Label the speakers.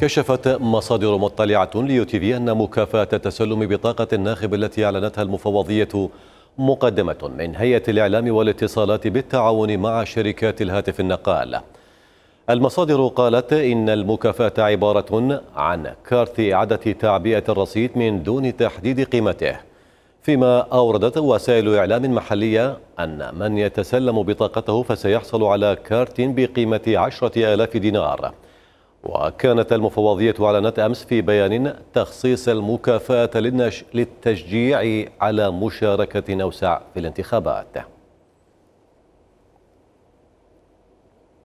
Speaker 1: كشفت مصادر مطلعة ل UTV أن مكافأة تسلم بطاقة الناخب التي أعلنتها المفوضية مقدمة من هيئة الإعلام والاتصالات بالتعاون مع شركات الهاتف النقال. المصادر قالت إن المكافأة عبارة عن كارت إعادة تعبئة الرصيد من دون تحديد قيمته فيما أوردت وسائل إعلام محلية أن من يتسلم بطاقته فسيحصل على كارت بقيمة عشرة آلاف دينار. وكانت المفوضية أعلنت أمس في بيان تخصيص المكافأة للتشجيع على مشاركة أوسع في الانتخابات.